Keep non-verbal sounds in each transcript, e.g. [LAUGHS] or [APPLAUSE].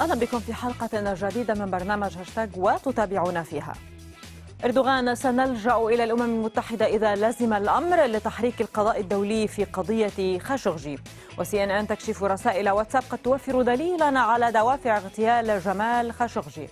أهلا بكم في حلقة جديدة من برنامج هاشتاج وتتابعونا فيها. إردوغان سنلجأ إلى الأمم المتحدة إذا لزم الأمر لتحريك القضاء الدولي في قضية خاشقجي وسي إن إن تكشف رسائل واتساب قد توفر دليلا على دوافع اغتيال جمال خاشقجي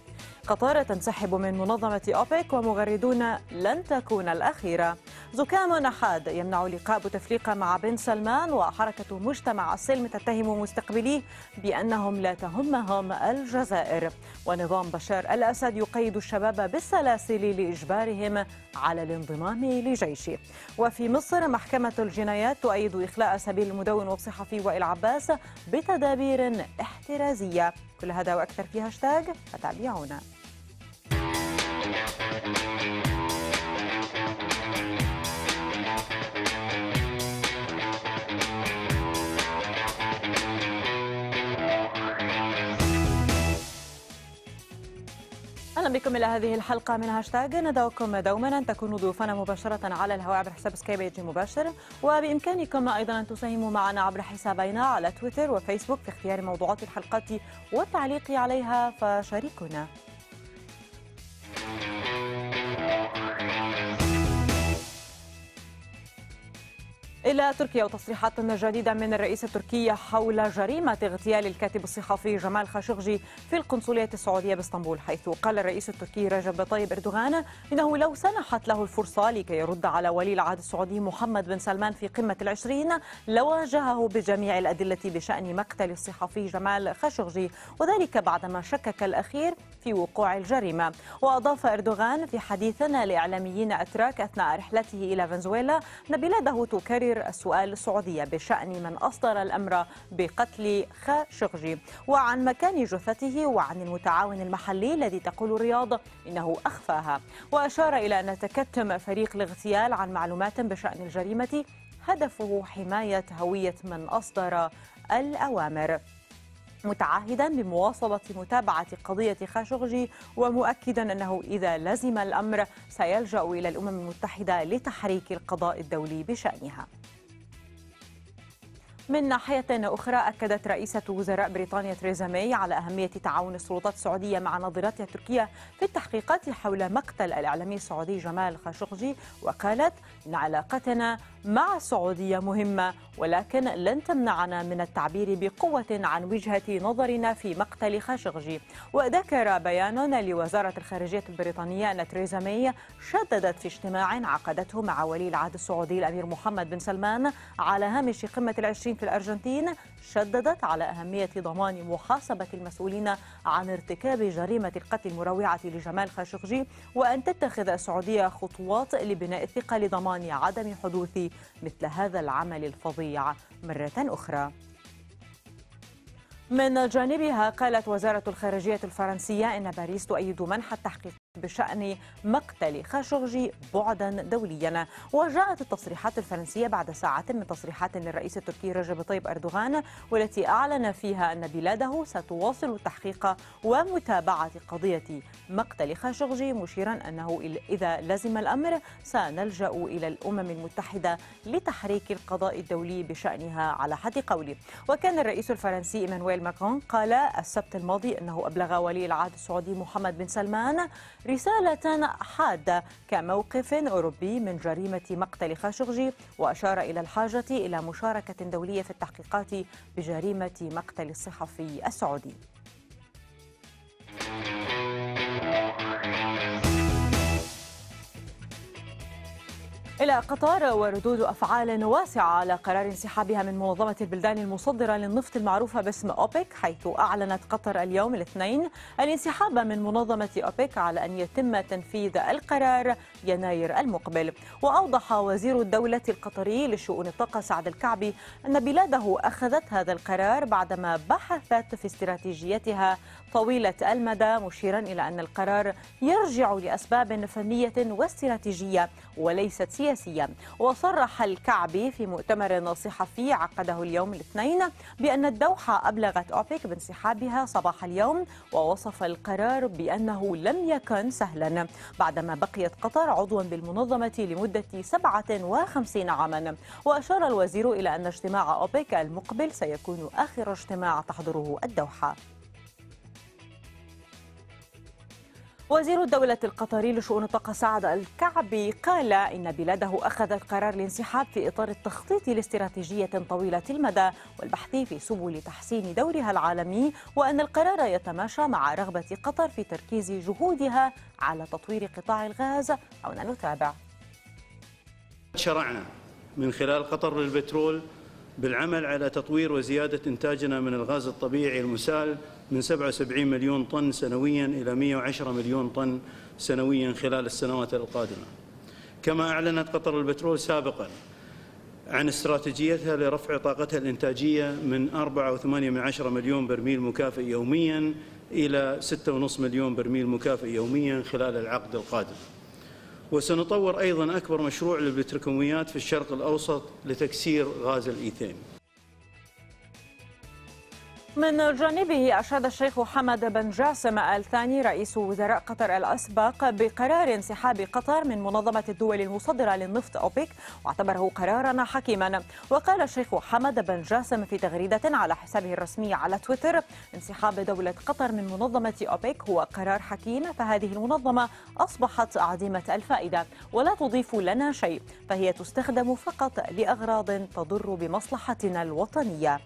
قطر تنسحب من منظمة أوبك ومغردون لن تكون الأخيرة. زكام حاد يمنع لقاء بوتفليقة مع بن سلمان وحركة مجتمع السلم تتهم مستقبليه بأنهم لا تهمهم الجزائر. ونظام بشار الأسد يقيد الشباب بالسلاسل لإجبارهم على الانضمام لجيشه وفي مصر محكمة الجنايات تؤيد إخلاء سبيل المدون والصحفي وائل عباس بتدابير احترازية. كل هذا وأكثر في هاشتاج فتابعونا. بكم إلى هذه الحلقة من هاشتاج. ندعوكم دوما أن تكونوا ضيوفنا مباشرة على الهواء عبر حساب سكاي مباشر. وبإمكانكم أيضا أن تساهموا معنا عبر حسابينا على تويتر وفيسبوك في اختيار موضوعات الحلقات والتعليق عليها. فشاركونا. إلى تركيا وتصريحات جديدة من الرئيس التركي حول جريمة اغتيال الكاتب الصحفي جمال خاشقجي في القنصلية السعودية باسطنبول حيث قال الرئيس التركي رجب طيب إردوغان إنه لو سنحت له الفرصة لكي يرد على ولي العهد السعودي محمد بن سلمان في قمة العشرين لواجهه بجميع الأدلة بشأن مقتل الصحفي جمال خاشقجي وذلك بعدما شكك الأخير في وقوع الجريمة. وأضاف إردوغان في حديث لإعلاميين أتراك أثناء رحلته إلى فنزويلا أن بلاده تكرر السؤال السعودية بشأن من أصدر الأمر بقتل خاشقجي وعن مكان جثته وعن المتعاون المحلي الذي تقول الرياض إنه أخفاها. وأشار إلى أن تكتم فريق الاغتيال عن معلومات بشأن الجريمة هدفه حماية هوية من أصدر الأوامر. متعهدا بمواصلة متابعة قضية خاشقجي ومؤكدا أنه إذا لزم الأمر سيلجأ إلى الأمم المتحدة لتحريك القضاء الدولي بشأنها. من ناحية أخرى أكدت رئيسة وزراء بريطانيا تريزا ماي على أهمية تعاون السلطات السعودية مع نظيرتها التركية في التحقيقات حول مقتل الإعلامي السعودي جمال خاشقجي وقالت إن علاقتنا مع السعودية مهمة ولكن لن تمنعنا من التعبير بقوة عن وجهة نظرنا في مقتل خاشقجي. وذكر بيان لوزارة الخارجية البريطانية أن تريزا ماي شددت في اجتماع عقدته مع ولي العهد السعودي الأمير محمد بن سلمان على هامش قمة العشرين في الأرجنتين شددت على أهمية ضمان محاسبة المسؤولين عن ارتكاب جريمة القتل المروعة لجمال خاشقجي وأن تتخذ السعودية خطوات لبناء الثقة لضمان عدم حدوث مثل هذا العمل الفظيع مرة أخرى. من جانبها قالت وزارة الخارجية الفرنسية إن باريس تؤيد منح التحقيق. بشأن مقتل خاشقجي بعدا دوليا. وجاءت التصريحات الفرنسية بعد ساعات من تصريحات للرئيس التركي رجب طيب أردوغان والتي أعلن فيها أن بلاده ستواصل التحقيق ومتابعة قضية مقتل خاشقجي مشيرا أنه إذا لزم الأمر سنلجأ إلى الأمم المتحدة لتحريك القضاء الدولي بشأنها. على حد قوله وكان الرئيس الفرنسي إيمانويل ماكرون قال السبت الماضي أنه أبلغ ولي العهد السعودي محمد بن سلمان رسالة حادة كموقف أوروبي من جريمة مقتل خاشقجي وأشار إلى الحاجة إلى مشاركة دولية في التحقيقات بجريمة مقتل الصحفي السعودي. إلى قطر وردود أفعال واسعة على قرار انسحابها من منظمة البلدان المصدرة للنفط المعروفة باسم أوبك حيث أعلنت قطر اليوم الاثنين الانسحاب من منظمة أوبك على أن يتم تنفيذ القرار يناير المقبل. وأوضح وزير الدولة القطري لشؤون الطاقة سعد الكعبي أن بلاده أخذت هذا القرار بعدما بحثت في استراتيجيتها طويلة المدى مشيرا إلى أن القرار يرجع لأسباب فنية واستراتيجية وليست سياسية. وصرح الكعبي في مؤتمر صحفي عقده اليوم الاثنين بأن الدوحة أبلغت أوبك بانسحابها صباح اليوم ووصف القرار بأنه لم يكن سهلا. بعدما بقيت قطر عضوا بالمنظمة لمدة 57 عاما. وأشار الوزير إلى أن اجتماع أوبك المقبل سيكون آخر اجتماع تحضره الدوحة. وزير الدولة القطري لشؤون الطاقة سعد الكعبي قال إن بلاده أخذت قرار الانسحاب في إطار التخطيط لاستراتيجية طويلة المدى والبحث في سبل تحسين دورها العالمي وأن القرار يتماشى مع رغبة قطر في تركيز جهودها على تطوير قطاع الغاز. أو نتابع. شرعنا من خلال قطر للبترول بالعمل على تطوير وزيادة إنتاجنا من الغاز الطبيعي المسال من 77 مليون طن سنويا إلى 110 مليون طن سنويا خلال السنوات القادمة. كما أعلنت قطر البترول سابقا عن استراتيجيتها لرفع طاقتها الإنتاجية من 4.8 مليون برميل مكافئ يوميا إلى 6.5 مليون برميل مكافئ يوميا خلال العقد القادم. وسنطور أيضا أكبر مشروع للبتروكيماويات في الشرق الأوسط لتكسير غاز الإيثين. من جانبه أشاد الشيخ حمد بن جاسم آل ثاني رئيس وزراء قطر الأسبق بقرار انسحاب قطر من منظمة الدول المصدرة للنفط أوبك واعتبره قرارا حكيما. وقال الشيخ حمد بن جاسم في تغريدة على حسابه الرسمي على تويتر انسحاب دولة قطر من منظمة أوبك هو قرار حكيم فهذه المنظمة أصبحت عديمة الفائدة ولا تضيف لنا شيء فهي تستخدم فقط لأغراض تضر بمصلحتنا الوطنية.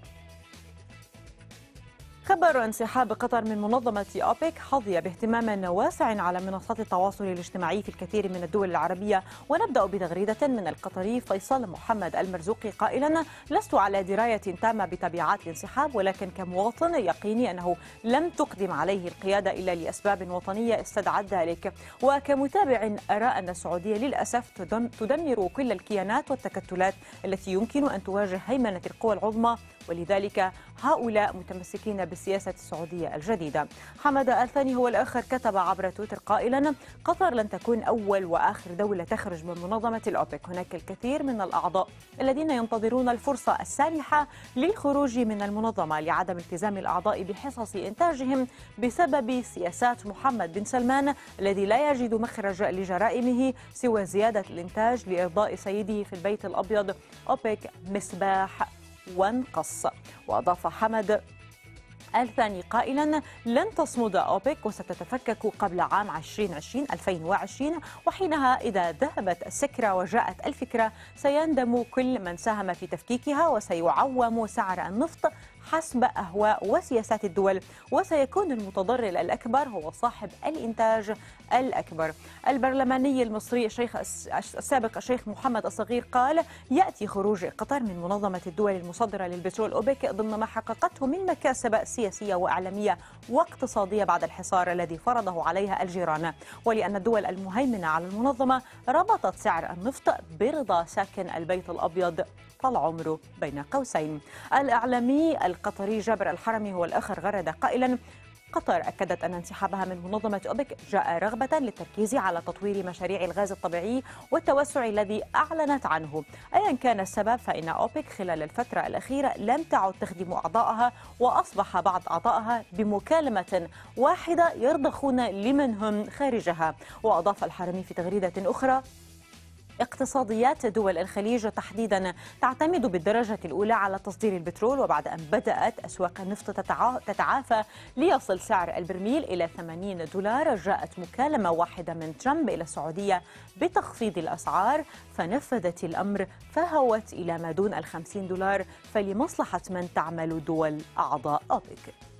خبر انسحاب قطر من منظمة أوبك حظي باهتمام واسع على منصات التواصل الاجتماعي في الكثير من الدول العربية. ونبدأ بتغريدة من القطري فيصل محمد المرزوقي قائلا لست على دراية تامة بتبعات الانسحاب ولكن كمواطن يقيني أنه لم تقدم عليه القيادة إلا لأسباب وطنية استدعت ذلك. وكمتابع أرى أن السعودية للأسف تدمر كل الكيانات والتكتلات التي يمكن أن تواجه هيمنة القوى العظمى ولذلك هؤلاء متمسكين بالسياسة السعودية الجديدة. حمد الثاني هو الآخر كتب عبر تويتر قائلا قطر لن تكون أول وآخر دولة تخرج من منظمة الأوبك. هناك الكثير من الأعضاء الذين ينتظرون الفرصة السانحة للخروج من المنظمة لعدم التزام الأعضاء بحصص إنتاجهم بسبب سياسات محمد بن سلمان الذي لا يجد مخرج لجرائمه سوى زيادة الإنتاج لإرضاء سيده في البيت الأبيض. أوبك مصباح وانقص. وأضاف حمد الثاني قائلا لن تصمد أوبك وستتفكك قبل عام 2020 2020 وحينها إذا ذهبت السكرة وجاءت الفكرة سيندم كل من ساهم في تفكيكها وسيعوم سعر النفط حسب أهواء وسياسات الدول وسيكون المتضرر الأكبر هو صاحب الإنتاج الأكبر. البرلماني المصري الشيخ السابق الشيخ محمد الصغير قال يأتي خروج قطر من منظمة الدول المصدرة للبترول أوبك ضمن ما حققته من مكاسب سياسية وإعلامية واقتصادية بعد الحصار الذي فرضه عليها الجيران. ولأن الدول المهيمنة على المنظمة ربطت سعر النفط برضا ساكن البيت الأبيض طال عمره بين قوسين. الإعلامي القطري جابر الحرمي هو الآخر غرد قائلا قطر أكدت أن انسحابها من منظمة أوبك جاء رغبة للتركيز على تطوير مشاريع الغاز الطبيعي والتوسع الذي أعلنت عنه. أيا كان السبب فإن أوبك خلال الفترة الأخيرة لم تعد تخدم أعضائها وأصبح بعض أعضائها بمكالمة واحدة يرضخون لمن هم خارجها. وأضاف الحرمي في تغريدة أخرى اقتصاديات دول الخليج تحديدا تعتمد بالدرجة الأولى على تصدير البترول وبعد أن بدأت أسواق النفط تتعافى ليصل سعر البرميل إلى 80 دولار. جاءت مكالمة واحدة من ترامب إلى السعودية بتخفيض الأسعار فنفذت الأمر فهوت إلى ما دون الخمسين دولار فلمصلحة من تعمل دول أعضاء أوبك.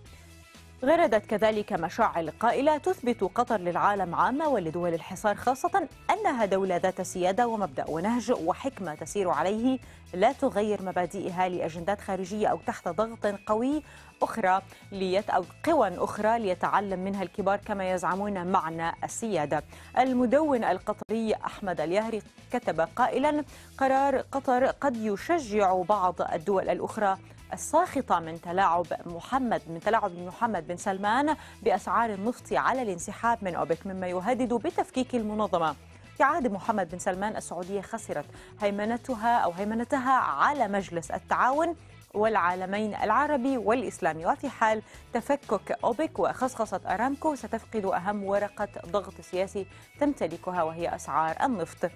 غردت كذلك مشاعل قائلة تثبت قطر للعالم عامة ولدول الحصار خاصة أنها دولة ذات سيادة ومبدأ ونهج وحكمة تسير عليه. لا تغير مبادئها لأجندات خارجية أو تحت ضغط قوي أخرى ليت أو قوى أخرى ليتعلم منها الكبار كما يزعمون معنى السيادة. المدون القطري أحمد اليهري كتب قائلا قرار قطر قد يشجع بعض الدول الأخرى الساخطة من تلاعب محمد من تلاعب محمد بن سلمان بأسعار النفط على الانسحاب من أوبك مما يهدد بتفكيك المنظمة. في عهد محمد بن سلمان السعودية خسرت هيمنتها أو هيمنتها على مجلس التعاون والعالمين العربي والإسلامي. وفي حال تفكك أوبك وخصخصة أرامكو ستفقد أهم ورقة ضغط سياسي تمتلكها وهي أسعار النفط.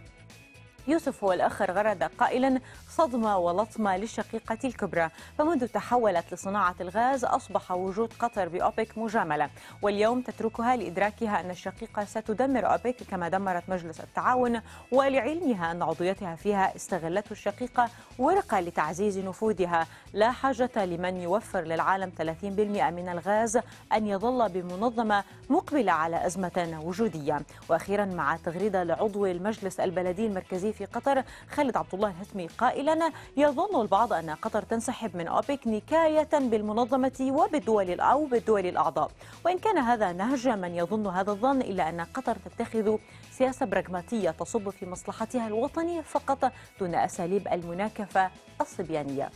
يوسف هو الآخر غرد قائلا صدمة ولطمة للشقيقة الكبرى. فمنذ تحولت لصناعة الغاز أصبح وجود قطر بأوبك مجاملة. واليوم تتركها لإدراكها أن الشقيقة ستدمر أوبك كما دمرت مجلس التعاون ولعلمها أن عضويتها فيها استغلته الشقيقة ورقة لتعزيز نفوذها. لا حاجة لمن يوفر للعالم 30% من الغاز أن يظل بمنظمة مقبلة على أزمة وجودية. وأخيرا مع تغريدة لعضو المجلس البلدي المركزي في قطر. خالد عبد الله الهثمي قائلا يظن البعض أن قطر تنسحب من أوبك نكاية بالمنظمة وبالدول أو بالدول الأعضاء. وإن كان هذا نهج من يظن هذا الظن إلا أن قطر تتخذ سياسة براغماتية تصب في مصلحتها الوطنية فقط دون أساليب المناكفة الصبيانية.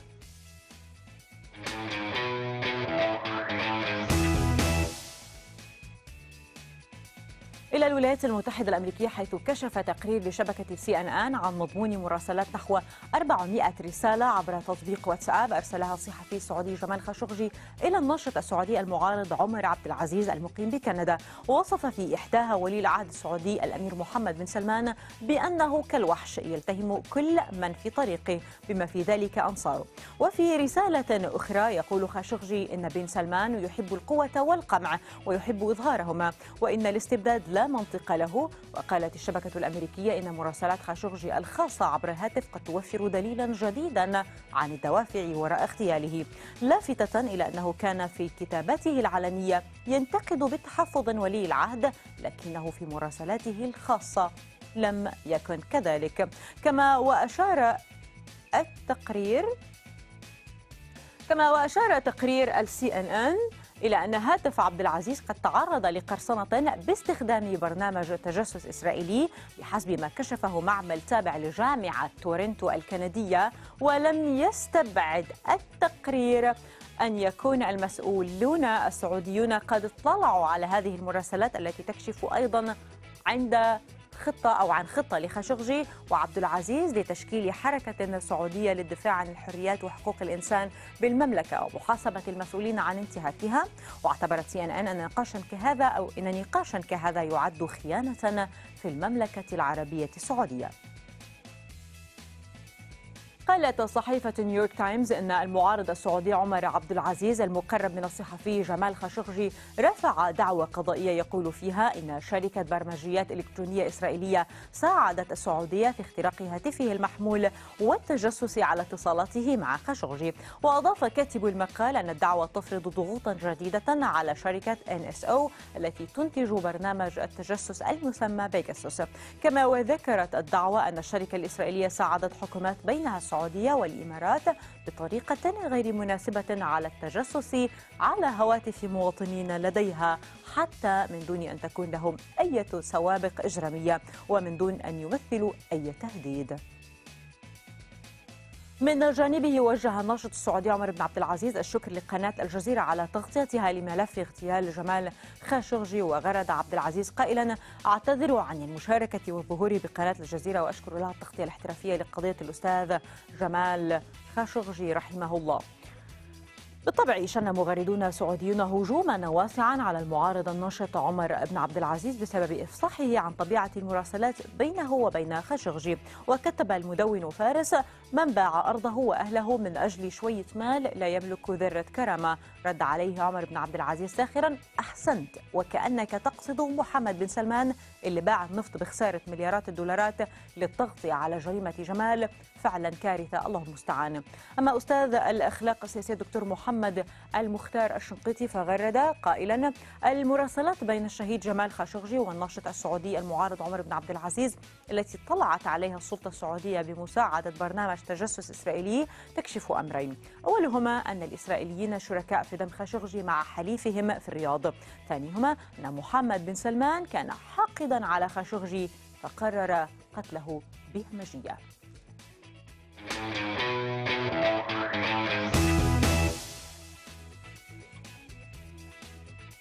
إلى الولايات المتحدة الأمريكية حيث كشف تقرير لشبكة سي أن أن عن مضمون مراسلات نحو 400 رسالة عبر تطبيق واتساب. أرسلها الصحفي السعودي جمال خاشقجي إلى الناشط السعودي المعارض عمر عبد العزيز المقيم بكندا. ووصف في إحداها ولي العهد السعودي الأمير محمد بن سلمان بأنه كالوحش يلتهم كل من في طريقه بما في ذلك أنصاره. وفي رسالة أخرى يقول خاشقجي إن بن سلمان يحب القوة والقمع ويحب إظهارهما وإن الاستبداد لا منطق له وقالت الشبكة الأمريكية إن مراسلات خاشقجي الخاصة عبر الهاتف قد توفر دليلا جديدا عن الدوافع وراء اغتياله لافتة إلى أنه كان في كتاباته العلنية ينتقد بتحفظ ولي العهد لكنه في مراسلاته الخاصة لم يكن كذلك. كما وأشار التقرير كما وأشار تقرير السي ان ان إلى أن هاتف عبد العزيز قد تعرض لقرصنة باستخدام برنامج تجسس إسرائيلي بحسب ما كشفه معمل تابع لجامعة تورنتو الكندية ولم يستبعد التقرير أن يكون المسؤولون السعوديون قد اطلعوا على هذه المراسلات التي تكشف أيضا عند خطة أو عن خطة لخاشقجي وعبد العزيز لتشكيل حركة سعودية للدفاع عن الحريات وحقوق الإنسان بالمملكة ومحاسبة المسؤولين عن انتهاكها. واعتبرت سي ان ان أن نقاشا كهذا أو إن نقاشا كهذا يعد خيانة في المملكة العربية السعودية. قالت صحيفة نيويورك تايمز أن المعارض السعودي عمر عبد العزيز المقرب من الصحفي جمال خاشقجي رفع دعوى قضائية يقول فيها إن شركة برمجيات إلكترونية إسرائيلية ساعدت السعودية في اختراق هاتفه المحمول والتجسس على اتصالاته مع خاشقجي. وأضاف كاتب المقال أن الدعوة تفرض ضغوطا جديدة على شركة NSO التي تنتج برنامج التجسس المسمى بيجاسوس. كما وذكرت الدعوة أن الشركة الإسرائيلية ساعدت حكومات بينها السعودية والإمارات بطريقة غير مناسبة على التجسس على هواتف مواطنين لديها حتى من دون أن تكون لهم أي سوابق إجرامية ومن دون أن يمثلوا أي تهديد. من جانبه وجه الناشط السعودي عمر بن عبد العزيز الشكر لقناة الجزيرة على تغطيتها لملف اغتيال جمال خاشقجي وغرد عبد العزيز. قائلا أعتذر عن المشاركة والظهور بقناة الجزيرة وأشكر لها التغطية الاحترافية لقضية الأستاذ جمال خاشقجي رحمه الله. بالطبع شن مغردون سعوديون هجوما واسعا على المعارض الناشط عمر بن عبد العزيز بسبب إفصاحه عن طبيعة المراسلات بينه وبين خاشقجي. وكتب المدون فارس من باع أرضه وأهله من أجل شوية مال لا يملك ذرة كرامة. رد عليه عمر بن عبد العزيز ساخرا أحسنت. وكأنك تقصد محمد بن سلمان اللي باع النفط بخسارة مليارات الدولارات للتغطيه على جريمة جمال فعلا كارثة. الله المستعان أما أستاذ الأخلاق السياسية الدكتور محمد المختار الشنقيطي فغرد قائلا المراسلات بين الشهيد جمال خاشقجي والناشط السعودي المعارض عمر بن عبد العزيز التي اطلعت عليها السلطة السعودية بمساعدة برنامج تجسس إسرائيلي تكشف أمرين. أولهما أن الإسرائيليين شركاء في دم خاشقجي مع حليفهم في الرياض. ثانيهما أن محمد بن سلمان كان حاقدا على خاشقجي فقرر قتله بهمجية.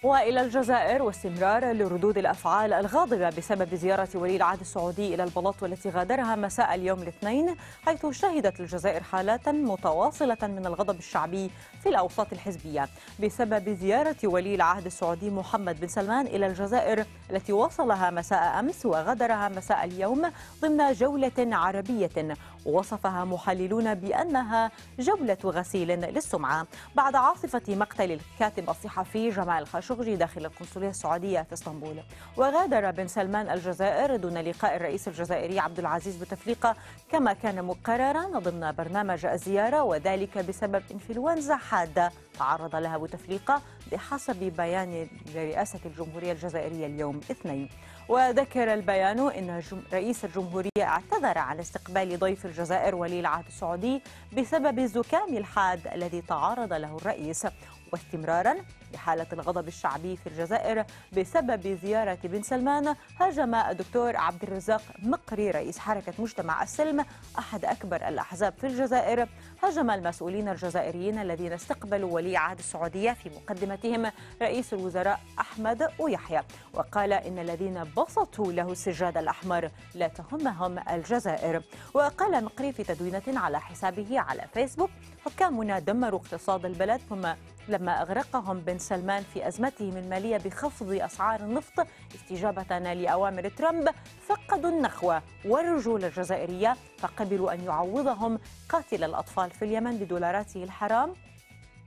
وإلى الجزائر واستمرار لردود الأفعال الغاضبة بسبب زيارة ولي العهد السعودي إلى البلاط والتي غادرها مساء اليوم الاثنين حيث شهدت الجزائر حالات متواصلة من الغضب الشعبي في الأوساط الحزبية بسبب زيارة ولي العهد السعودي محمد بن سلمان إلى الجزائر التي وصلها مساء أمس وغادرها مساء اليوم ضمن جولة عربية. وصفها محللون بأنها جولة غسيل للسمعة. بعد عاصفة مقتل الكاتب الصحفي جمال خاشقجي داخل القنصلية السعودية في اسطنبول. وغادر بن سلمان الجزائر دون لقاء الرئيس الجزائري عبد العزيز بوتفليقة كما كان مقررا ضمن برنامج الزيارة وذلك بسبب إنفلونزا حادة. تعرض لها بوتفليقة بحسب بيان لرئاسة الجمهورية الجزائرية اليوم اثنين. وذكر البيان إن رئيس الجمهورية اعتذر عن استقبال ضيف الجزائر ولي العهد السعودي بسبب الزكام الحاد الذي تعرض له الرئيس. واستمرارا لحالة الغضب الشعبي في الجزائر بسبب زيارة بن سلمان هاجم الدكتور عبد الرزاق مقري رئيس حركة مجتمع السلم أحد أكبر الأحزاب في الجزائر. هاجم المسؤولين الجزائريين الذين استقبلوا ولي عهد السعودية في مقدمتهم رئيس الوزراء أحمد ويحيى. وقال إن الذين بسطوا له السجاد الأحمر لا تهمهم الجزائر. وقال مقري في تدوينة على حسابه على فيسبوك حكامنا دمروا اقتصاد البلد ثم لما أغرقهم بن سلمان في أزمتهم المالية بخفض أسعار النفط استجابة لأوامر ترامب فقدوا النخوة والرجولة الجزائرية فقبلوا أن يعوضهم قاتل الأطفال في اليمن بدولاراته الحرام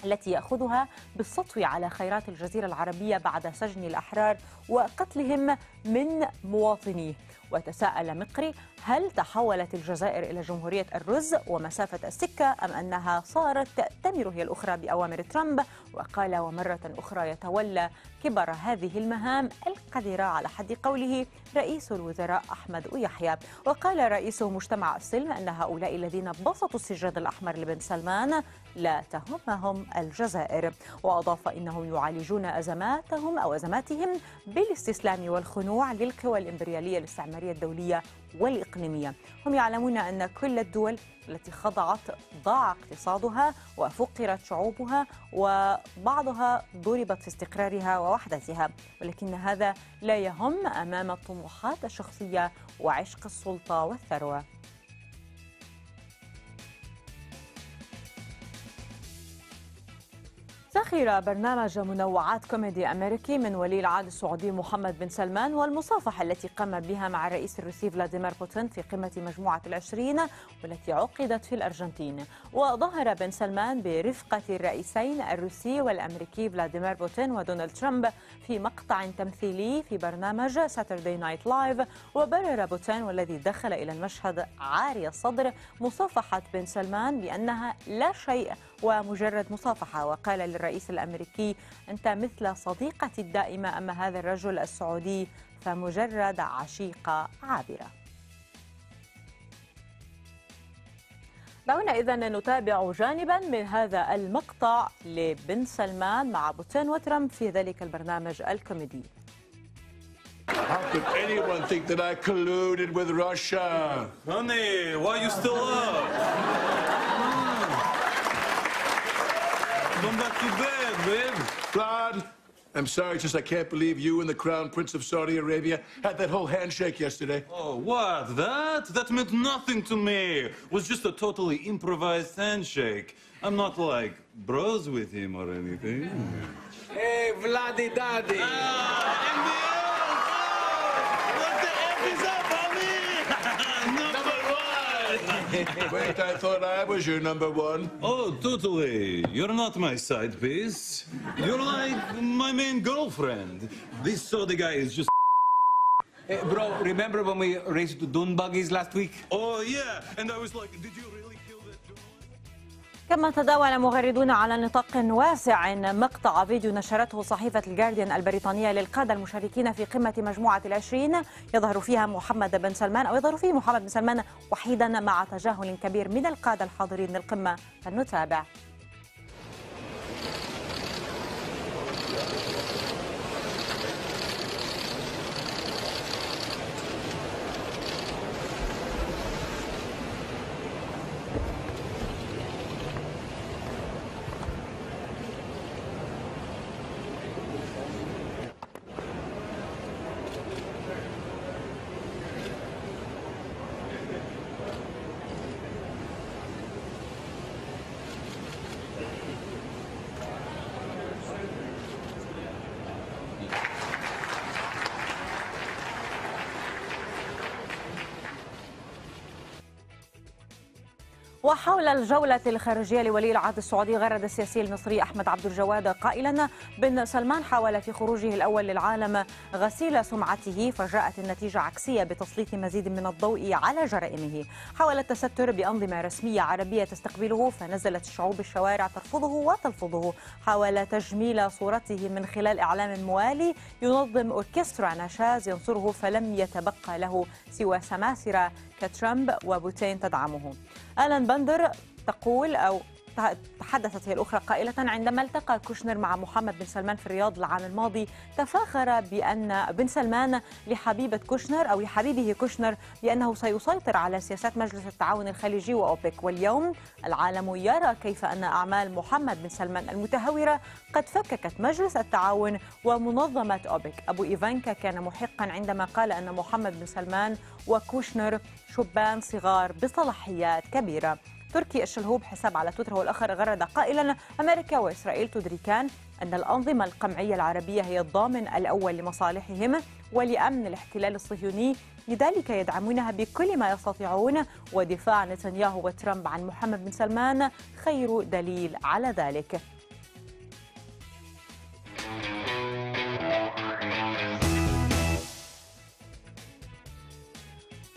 التي يأخذها بالسطو على خيرات الجزيرة العربية بعد سجن الأحرار وقتلهم من مواطنيه. وتساءل مقري هل تحولت الجزائر إلى جمهورية الرز ومسافة السكة أم أنها صارت تأتمر هي الأخرى بأوامر ترامب؟ وقال ومرة أخرى يتولى كبر هذه المهام القذرة على حد قوله رئيس الوزراء أحمد ويحيى وقال رئيس مجتمع السلم أن هؤلاء الذين بسطوا السجاد الأحمر لبن سلمان لا تهمهم الجزائر. وأضاف إنهم يعالجون أزماتهم أو أزماتهم بالاستسلام والخنوع للقوى الإمبريالية الاستعمارية. الدولية والإقليمية. هم يعلمون أن كل الدول التي خضعت ضاع اقتصادها وفقرت شعوبها وبعضها ضربت في استقرارها ووحدتها ولكن هذا لا يهم أمام الطموحات الشخصية وعشق السلطة والثروة. سخر برنامج منوعات كوميدي أمريكي من ولي العهد السعودي محمد بن سلمان والمصافحة التي قام بها مع الرئيس الروسي فلاديمير بوتين في قمة مجموعة العشرين والتي عقدت في الأرجنتين. وظهر بن سلمان برفقة الرئيسين الروسي والأمريكي فلاديمير بوتين ودونالد ترامب في مقطع تمثيلي في برنامج Saturday Night Live وبرر بوتين والذي دخل إلى المشهد عاري الصدر مصافحة بن سلمان بأنها لا شيء ومجرد مصافحة وقال للرئيس الأمريكي أنت مثل صديقتي الدائمة أما هذا الرجل السعودي فمجرد عشيقة عابرة دعونا إذا نتابع جانبا من هذا المقطع لبن سلمان مع بوتين وترامب في ذلك البرنامج الكوميدي How could anyone think that I colluded with Russia? Honey, why are you still up? Come back to bed, babe. Vlad, I'm sorry, just I can't believe you and the Crown Prince of Saudi Arabia had that whole handshake yesterday. Oh, what? That? That meant nothing to me. It was just a totally improvised handshake. I'm not like bros with him or anything. Hey, Vladdy Daddy. Ah, [LAUGHS] Wait, I thought I was your number one. Oh, totally. You're not my side piece. You're like my main girlfriend. This soda guy is just. Hey, bro, remember when we raced to dune buggies last week? Oh, yeah. And I was like, did you really? كما تداول مغردون على نطاق واسع مقطع فيديو نشرته صحيفة الجارديان البريطانية للقادة المشاركين في قمة مجموعة العشرين. يظهر فيها محمد بن سلمان أو يظهر فيه محمد بن سلمان وحيدا مع تجاهل كبير من القادة الحاضرين للقمة. فلنتابع. وحول الجولة الخارجية لولي العهد السعودي غرد السياسي المصري أحمد عبد الجواد قائلا بن سلمان حاول في خروجه الأول للعالم غسيل سمعته فجاءت النتيجة عكسية بتسليط مزيد من الضوء على جرائمه. حاول التستر بأنظمة رسمية عربية تستقبله فنزلت الشعوب الشوارع ترفضه وتلفظه. حاول تجميل صورته من خلال إعلام موالي ينظم أوركسترا نشاز ينصره فلم يتبقى له سوى سماسرة كترامب وبوتين تدعمه. ألان بندر تقول أو تحدثت هي الأخرى قائلة عندما التقى كوشنر مع محمد بن سلمان في الرياض العام الماضي تفاخر بأن بن سلمان لحبيبة كوشنر أو لحبيبه كوشنر بأنه سيسيطر على سياسات مجلس التعاون الخليجي وأوبك. واليوم العالم يرى كيف أن أعمال محمد بن سلمان المتهورة قد فككت مجلس التعاون ومنظمة أوبك. أبو إيفانكا كان محقا عندما قال أن محمد بن سلمان وكوشنر شبان صغار بصلاحيات كبيرة. تركي الشلهوب حساب على تويتر هو الآخر غرد قائلا أمريكا وإسرائيل تدركان أن الأنظمة القمعية العربية هي الضامن الأول لمصالحهم ولأمن الاحتلال الصهيوني لذلك يدعمونها بكل ما يستطيعون ودفاع نتنياهو وترامب عن محمد بن سلمان خير دليل على ذلك.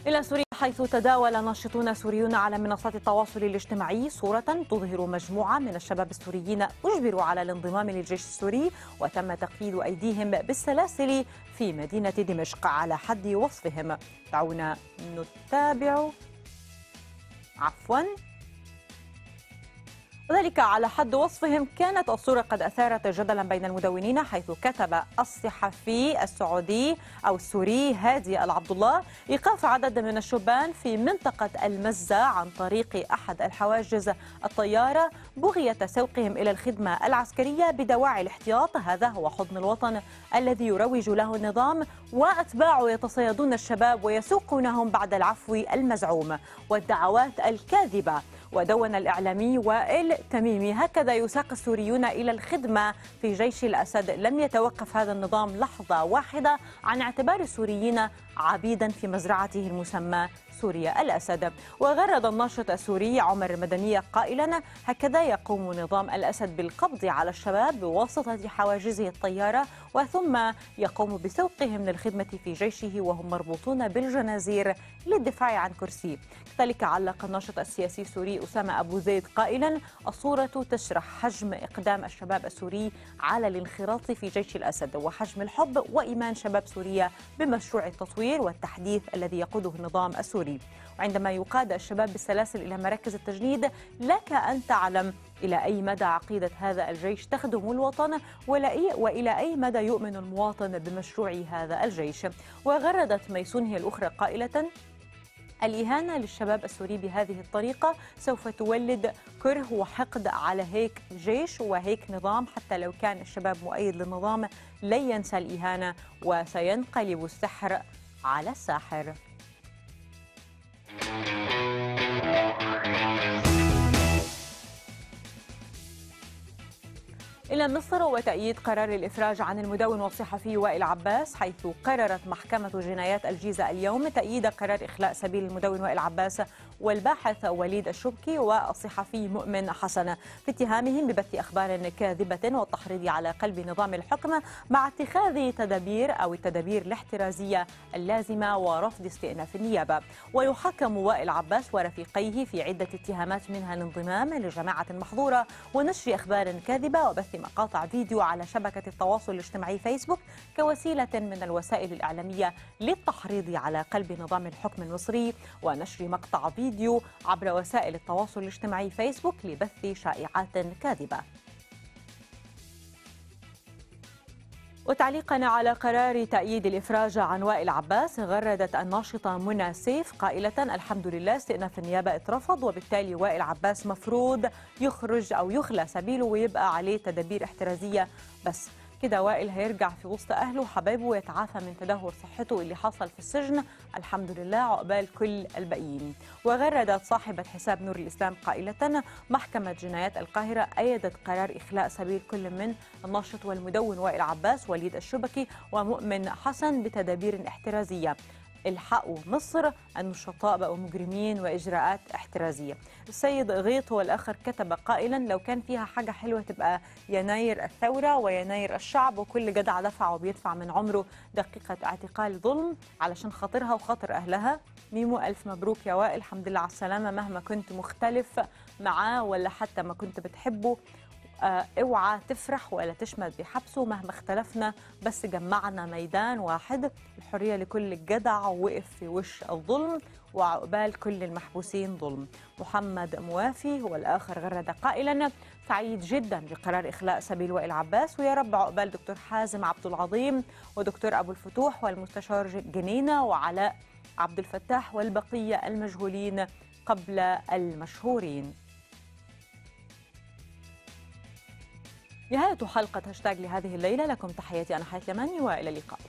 إلى سوريا. حيث تداول ناشطون سوريون على منصات التواصل الاجتماعي صورة تظهر مجموعة من الشباب السوريين أجبروا على الانضمام للجيش السوري وتم تقييد أيديهم بالسلاسل في مدينة دمشق على حد وصفهم. دعونا نتابع. عفواً. وذلك على حد وصفهم. كانت الصورة قد أثارت جدلا بين المدونين حيث كتب الصحفي السعودي أو السوري هادي العبد الله إيقاف عدد من الشبان في منطقة المزة عن طريق أحد الحواجز الطيارة. بغية تسوقهم إلى الخدمة العسكرية بدواعي الاحتياط. هذا هو حضن الوطن الذي يروج له النظام وأتباعه يتصيدون الشباب ويسوقونهم بعد العفو المزعوم والدعوات الكاذبة. ودون الإعلامي وائل تميمي هكذا يساق السوريون إلى الخدمة في جيش الأسد. لم يتوقف هذا النظام لحظة واحدة عن اعتبار السوريين عبيدا في مزرعته المسمى سوريا الأسد. وغرد الناشط السوري عمر المدنية قائلا هكذا يقوم نظام الأسد بالقبض على الشباب بواسطة حواجزه الطيارة وثم يقوم بسوقهم للخدمة في جيشه وهم مربوطون بالجنازير للدفاع عن كرسي. كذلك علق الناشط السياسي السوري أسامة أبو زيد قائلا الصورة تشرح حجم إقدام الشباب السوري على الانخراط في جيش الأسد وحجم الحب وإيمان شباب سوريا بمشروع التطوير والتحديث الذي يقوده النظام السوري. وعندما يقاد الشباب بالسلاسل إلى مراكز التجنيد لك أن تعلم إلى أي مدى عقيدة هذا الجيش تخدم الوطن وإلى أي مدى يؤمن المواطن بمشروع هذا الجيش. وغردت ميسون هي الأخرى قائلة الإهانة للشباب السوري بهذه الطريقة سوف تولد كره وحقد على هيك جيش وهيك نظام حتى لو كان الشباب مؤيد للنظام لن ينسى الإهانة وسينقلب السحر على الساحر. إلى مصر وتأييد قرار الإفراج عن المدون والصحفي وائل عباس حيث قررت محكمة جنايات الجيزة اليوم تأييد قرار إخلاء سبيل المدون وائل عباس والباحث وليد الشبكي والصحفي مؤمن حسن. في اتهامهم ببث أخبار كاذبة والتحريض على قلب نظام الحكم مع اتخاذ تدابير أو التدابير الاحترازية اللازمة ورفض استئناف النيابة. ويحكم وائل عباس ورفيقيه في عدة اتهامات منها الانضمام لجماعة محظورة ونشر أخبار كاذبة وبث مقاطع فيديو على شبكة التواصل الاجتماعي فيسبوك كوسيلة من الوسائل الإعلامية للتحريض على قلب نظام الحكم المصري ونشر مقطع فيديو عبر وسائل التواصل الاجتماعي فيسبوك لبث شائعات كاذبة. وتعليقا على قرار تأييد الإفراج عن وائل عباس غردت الناشطة منى سيف قائلة الحمد لله استئناف النيابة اترفض وبالتالي وائل عباس مفروض يخرج أو يخلى سبيله ويبقى عليه تدابير احترازية بس. كده وائل هيرجع في وسط أهله وحبايبه ويتعافى من تدهور صحته اللي حصل في السجن. الحمد لله عقبال كل الباقيين. وغردت صاحبة حساب نور الإسلام قائلة محكمة جنايات القاهرة أيدت قرار إخلاء سبيل كل من الناشط والمدون وائل عباس وليد الشبكي ومؤمن حسن بتدابير احترازية. الحقوا مصر النشطاء بقوا مجرمين وإجراءات احترازية. السيد غيط هو الآخر كتب قائلا لو كان فيها حاجة حلوة تبقى يناير الثورة ويناير الشعب وكل جدع دفع وبيدفع من عمره دقيقة اعتقال ظلم علشان خاطرها وخاطر أهلها. ميمو ألف مبروك يا وائل. الحمد لله على السلامة مهما كنت مختلف معاه ولا حتى ما كنت بتحبه. اوعى تفرح ولا تشمت بحبسه مهما اختلفنا بس جمعنا ميدان واحد. الحرية لكل الجدع وقف في وش الظلم وعقبال كل المحبوسين ظلم. محمد موافي هو الآخر غرد قائلا. سعيد جدا بقرار إخلاء سبيل وائل عباس. ويا رب عقبال دكتور حازم عبد العظيم ودكتور أبو الفتوح والمستشار جنينة وعلاء عبد الفتاح والبقية المجهولين قبل المشهورين. نهاية حلقة هاشتاج لهذه الليلة لكم تحياتي أنا حياة اليماني وإلى اللقاء.